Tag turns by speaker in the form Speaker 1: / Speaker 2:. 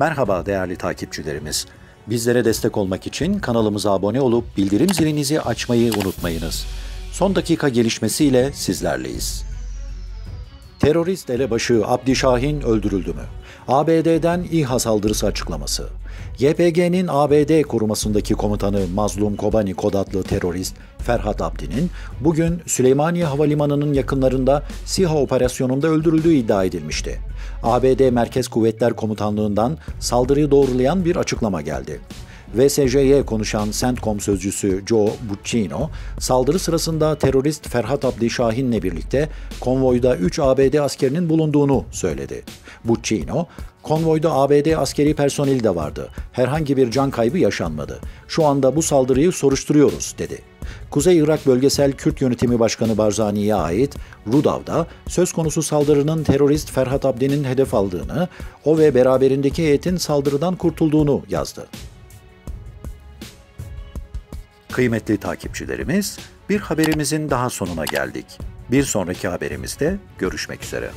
Speaker 1: Merhaba değerli takipçilerimiz. Bizlere destek olmak için kanalımıza abone olup bildirim zilinizi açmayı unutmayınız. Son dakika gelişmesiyle sizlerleyiz. Terörist elebaşı Abdi Şahin öldürüldü mü? ABD'den İHA saldırısı açıklaması. YPG'nin ABD korumasındaki komutanı Mazlum Kobani kod adlı terörist Ferhat Abdi'nin bugün Süleymaniye Havalimanı'nın yakınlarında SİHA operasyonunda öldürüldüğü iddia edilmişti. ABD Merkez Kuvvetler Komutanlığı'ndan saldırıyı doğrulayan bir açıklama geldi. VSJ'ye konuşan CENTCOM sözcüsü Joe Buccino, saldırı sırasında terörist Ferhat Abdi Şahin'le birlikte konvoyda 3 ABD askerinin bulunduğunu söyledi. Buccino, konvoyda ABD askeri personeli de vardı. Herhangi bir can kaybı yaşanmadı. Şu anda bu saldırıyı soruşturuyoruz, dedi. Kuzey Irak Bölgesel Kürt Yönetimi Başkanı Barzani'ye ait Rudav'da söz konusu saldırının terörist Ferhat Abdi'nin hedef aldığını, o ve beraberindeki heyetin saldırıdan kurtulduğunu yazdı. Kıymetli takipçilerimiz, bir haberimizin daha sonuna geldik. Bir sonraki haberimizde görüşmek üzere.